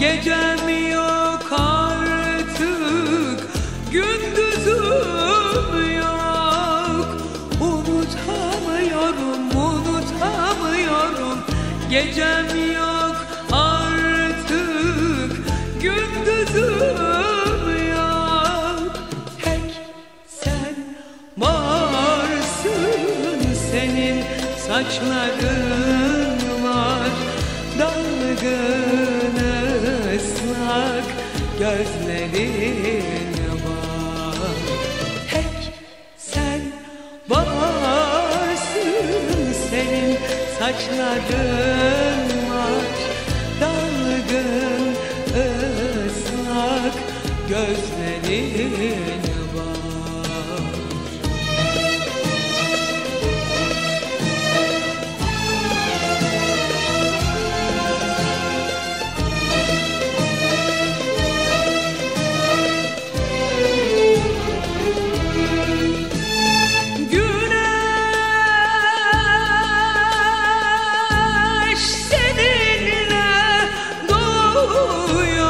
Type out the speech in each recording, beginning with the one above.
Gecem yok artık Gündüzüm yok. Unutamıyorum, unutamıyorum. Gecem yok artık Gündüzüm yok. Tek sen varsın Senin saçların var. Dalgın gözlerin var Tek sen varsın Senin saçların var Dalgın ıslak gözlerin duyuyor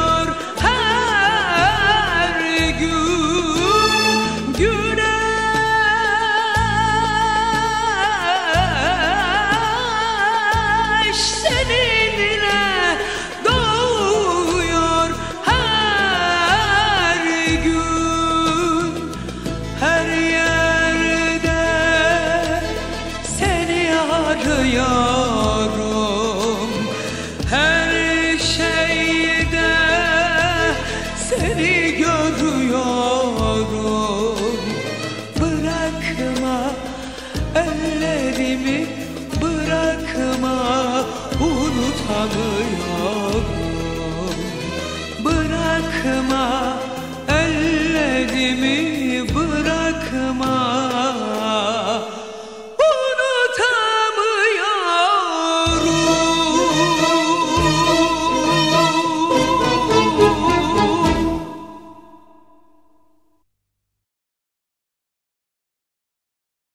unutamıyorum Bırakma ellerimi